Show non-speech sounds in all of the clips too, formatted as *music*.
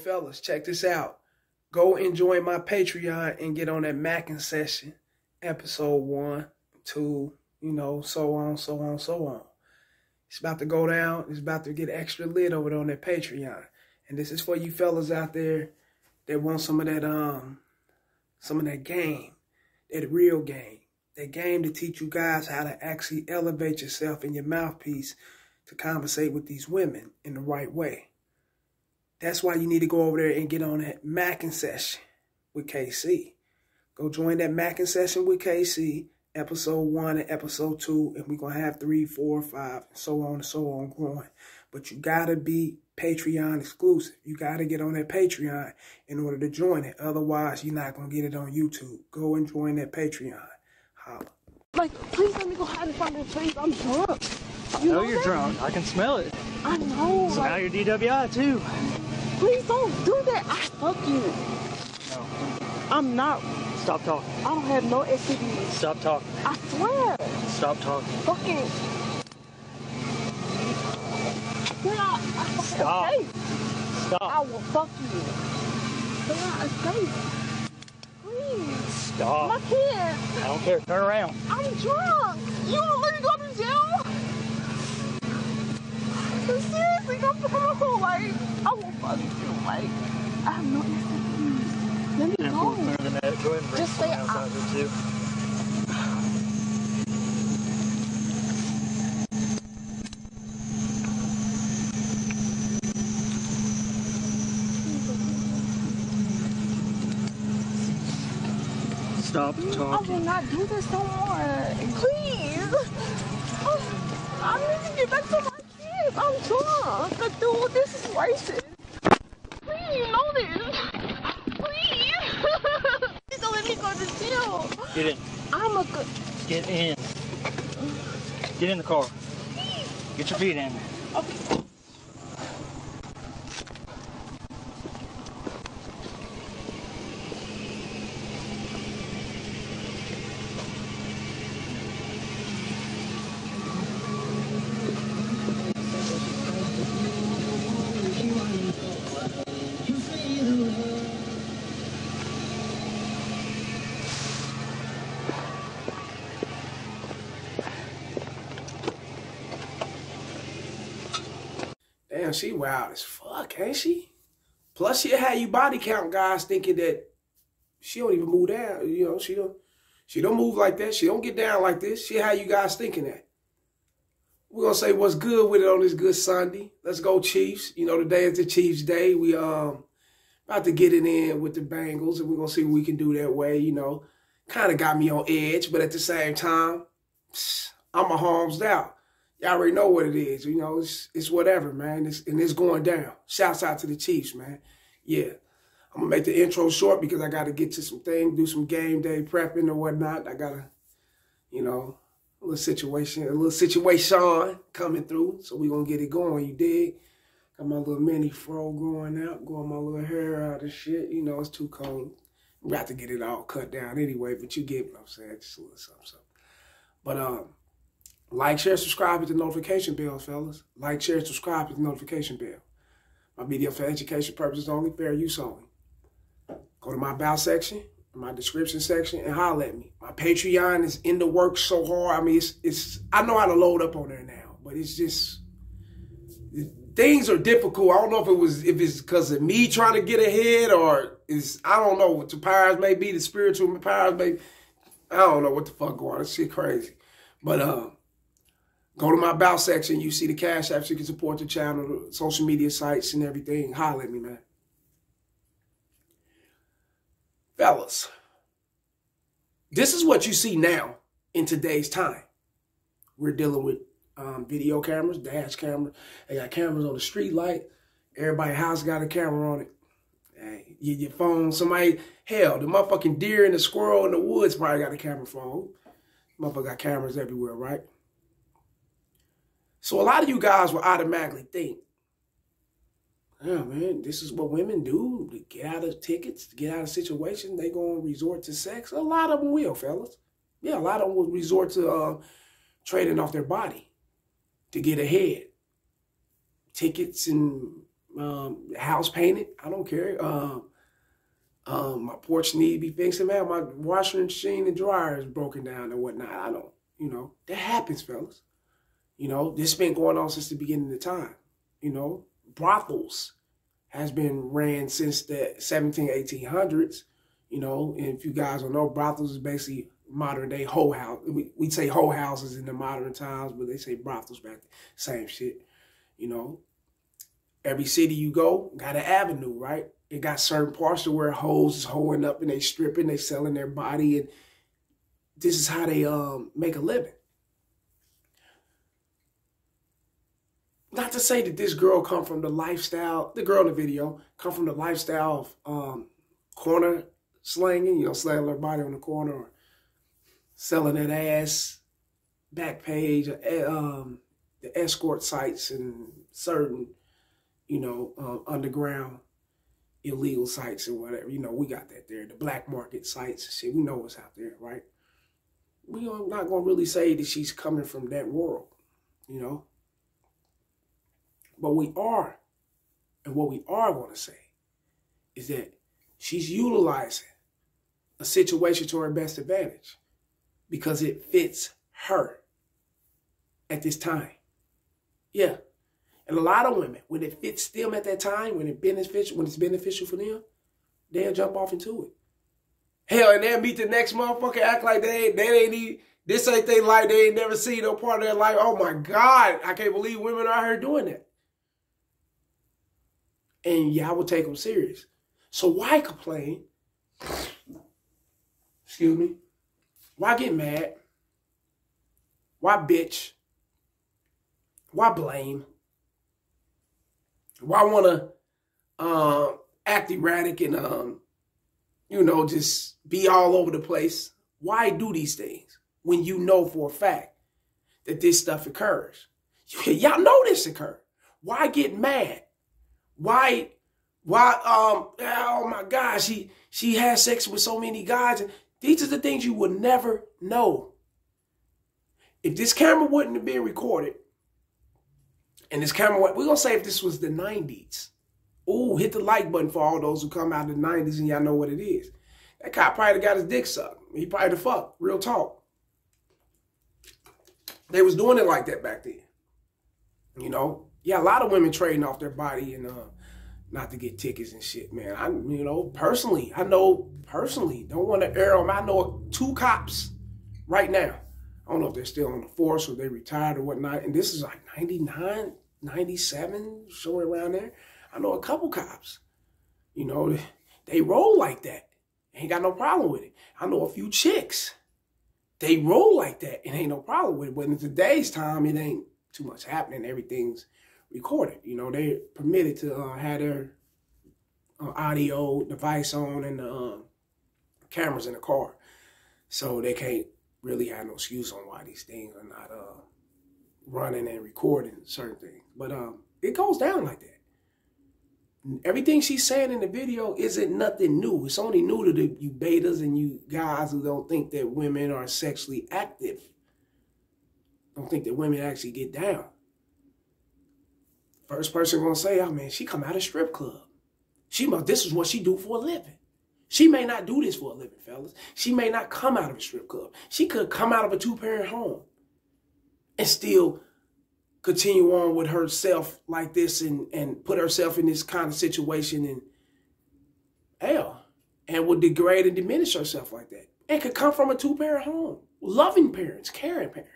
fellas, check this out. Go and join my Patreon and get on that Mackin session, episode one, two, you know, so on, so on, so on. It's about to go down. It's about to get extra lit over there on that Patreon. And this is for you fellas out there that want some of that um some of that game, that real game. That game to teach you guys how to actually elevate yourself in your mouthpiece to conversate with these women in the right way. That's why you need to go over there and get on that Mackin session with KC. Go join that Mackin session with KC, episode one and episode two, and we're gonna have three, four, five, and so on and so on growing. But you gotta be Patreon exclusive. You gotta get on that Patreon in order to join it. Otherwise, you're not gonna get it on YouTube. Go and join that Patreon. Holla. Like, please let me go hide in front of the trees. I'm drunk. You know you're that? drunk. I can smell it. I know. So now like, you're DWI too. Please don't do that. I fuck you. No. I'm not. Stop talking. I don't have no STDs. Stop talking. I swear. Stop talking. Fucking. I Stop. I will fuck you. Escape, please. Stop. My kid. I don't care. Turn around. I'm drunk. You Seriously, come on. Like, I will fuck you. Like, I have no STDs. Let me go. Go and bring Just say I-. Stop I will not do this no more. Please. I need to get back to my kids. I'm drunk. Dude, this is racist. Please, you know this. Please. *laughs* Please don't let me go to jail. Get in. I'm a good. Get in. Get in the car. Get your feet in. Okay. Damn, she wild as fuck, ain't she? Plus, she had you body count guys thinking that she don't even move down. You know, she don't. She don't move like that. She don't get down like this. She had you guys thinking that. We're gonna say what's good with it on this good Sunday. Let's go Chiefs. You know, today is the Chiefs Day. We um about to get it in with the Bengals, and we're gonna see what we can do that way. You know, kind of got me on edge, but at the same time, I'm a Holmes out. Y'all already know what it is. You know, it's it's whatever, man. It's, and it's going down. Shouts out to the Chiefs, man. Yeah. I'm gonna make the intro short because I gotta get to some things, do some game day prepping or whatnot. I gotta, you know, a little situation, a little situation coming through. So we gonna get it going, you dig? Got my little mini fro growing out, growing my little hair out and shit. You know, it's too cold. I'm about to get it all cut down anyway, but you get what I'm saying. Just a little something, something. But um, like, share, subscribe, hit the notification bell, fellas. Like, share, subscribe, hit the notification bell. My video for education purposes only, fair use only. Go to my about section, my description section, and holler at me. My Patreon is in the works so hard. I mean, it's it's. I know how to load up on there now, but it's just things are difficult. I don't know if it was if it's because of me trying to get ahead or is I don't know what the powers may be, the spiritual powers may. I don't know what the fuck going on. This shit crazy, but um. Go to my about section. You see the cash apps. You can support the channel, the social media sites, and everything. Holler at me, man. Fellas, this is what you see now in today's time. We're dealing with um, video cameras, dash cameras. They got cameras on the street light. Everybody house got a camera on it. Hey, your, your phone, somebody, hell, the motherfucking deer and the squirrel in the woods probably got a camera phone. Motherfucker got cameras everywhere, right? So a lot of you guys will automatically think, yeah, man, this is what women do to get out of tickets, get out of situations. They going to resort to sex. A lot of them will, fellas. Yeah, a lot of them will resort to uh, trading off their body to get ahead. Tickets and Um, house painted. I don't care. Um, um, my porch need to be fixed. Man, my washing machine and dryer is broken down and whatnot. I don't, you know, that happens, fellas. You know, this has been going on since the beginning of time. You know, brothels has been ran since the 17, 1800s. You know, and if you guys don't know, brothels is basically modern day hoe house. We, we say hoe houses in the modern times, but they say brothels back. Same shit. You know, every city you go got an avenue, right? It got certain parts of where hoes is hoeing up and they stripping, they selling their body, and this is how they um make a living. Not to say that this girl come from the lifestyle, the girl in the video come from the lifestyle of um, corner slanging, you know, slanging her body on the corner or selling that ass, Backpage, uh, um, the escort sites and certain, you know, uh, underground illegal sites and whatever. You know, we got that there. The black market sites, shit. We know what's out there, right? We are not gonna really say that she's coming from that world, you know. But we are, and what we are gonna say is that she's utilizing a situation to her best advantage because it fits her at this time. Yeah. And a lot of women, when it fits them at that time, when it beneficial, when it's beneficial for them, they'll jump off into it. Hell, and they'll meet the next motherfucker, act like they ain't, they ain't need, this ain't they life, they ain't never seen no part of their life. Oh my God, I can't believe women are out here doing that. And y'all will take them serious. So why complain? Excuse me. Why get mad? Why bitch? Why blame? Why want to uh, act erratic and, um, you know, just be all over the place? Why do these things when you know for a fact that this stuff occurs? *laughs* Y'all know this occurs. Why get mad? Why, why, um, oh my God, she, she has sex with so many guys. These are the things you would never know. If this camera wouldn't have been recorded, and this camera, we're to say if this was the 90s. Ooh, hit the like button for all those who come out of the 90s and y'all know what it is. That cop probably got his dick sucked. He probably the fuck. Real talk. They was doing it like that back then. You know? Yeah, a lot of women trading off their body and uh, not to get tickets and shit, man. I, you know, personally, I know personally, don't want to air them. I know two cops right now. I don't know if they're still on the force or they retired or whatnot. And this is like 99, 97, somewhere around there. I know a couple cops. You know, they roll like that. Ain't got no problem with it. I know a few chicks. They roll like that and ain't no problem with it. But in today's time, it ain't too much happening. Everything's recorded. You know, they're permitted to uh, have their uh, audio device on and the um, cameras in the car. So they can't really have no excuse on why these things are not uh, running and recording certain things. But um, it goes down like that. Everything she's saying in the video isn't nothing new. It's only new to the, you betas and you guys who don't think that women are sexually active. Don't think that women actually get down. First person gonna say, oh man, she come out of strip club. She must, this is what she do for a living. She may not do this for a living, fellas. She may not come out of a strip club. She could come out of a two-parent home and still continue on with herself like this and, and put herself in this kind of situation and hell, and would degrade and diminish herself like that. And could come from a two-parent home. Loving parents, caring parents.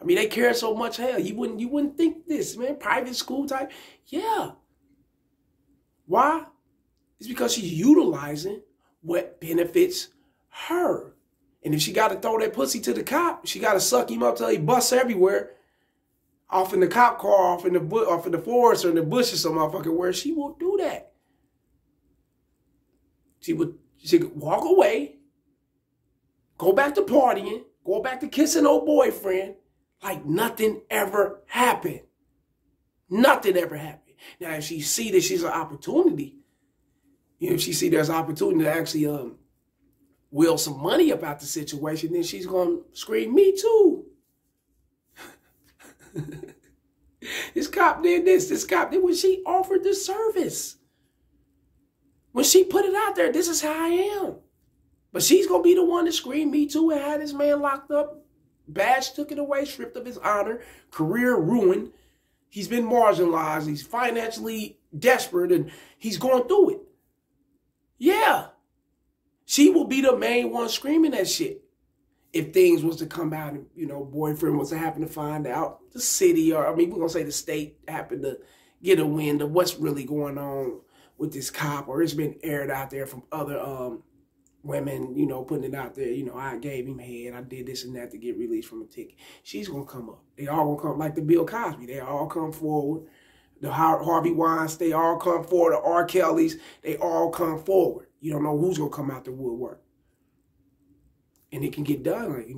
I mean, they care so much. Hell, you wouldn't you wouldn't think this, man. Private school type. Yeah. Why? It's because she's utilizing what benefits her. And if she got to throw that pussy to the cop, she got to suck him up till he busts everywhere. Off in the cop car, off in the off in the forest or in the bushes, some motherfucking where she won't do that. She would she could walk away, go back to partying, go back to kissing old boyfriend, like nothing ever happened. Nothing ever happened. Now, if she see that she's an opportunity, you know, if she see there's an opportunity to actually um will some money about the situation, then she's gonna scream, me too. *laughs* this cop did this. This cop did when she offered the service. When she put it out there, this is how I am. But she's gonna be the one to scream me too and had this man locked up. Badge took it away, stripped of his honor, career ruined. He's been marginalized. He's financially desperate and he's going through it. Yeah. She will be the main one screaming that shit. If things was to come out and, you know, boyfriend was to happen to find out, the city or, I mean, we're going to say the state happened to get a wind of what's really going on with this cop or it's been aired out there from other um, women, you know, putting it out there, you know, I gave him head, I did this and that to get released from a ticket. She's gonna come up. They all gonna come like the Bill Cosby. They all come forward. The Harvey Weinstein, they all come forward. The R. Kelly's, they all come forward. You don't know who's gonna come out the woodwork. And it can get done. Like it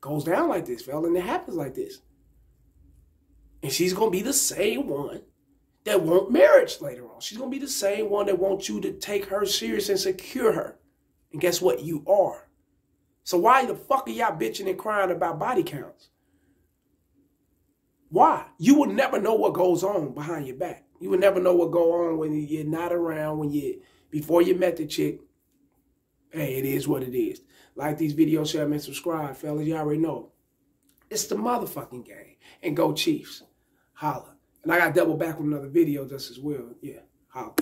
goes down like this, fella, and it happens like this. And she's gonna be the same one that want marriage later on. She's gonna be the same one that wants you to take her serious and secure her. And guess what? You are. So why the fuck are y'all bitching and crying about body counts? Why? You will never know what goes on behind your back. You will never know what go on when you're not around, when you before you met the chick. Hey, it is what it is. Like these videos, share and subscribe, fellas. You already know. It's the motherfucking game. And go Chiefs. Holla. And I got double back with another video just as well. Yeah. Holla.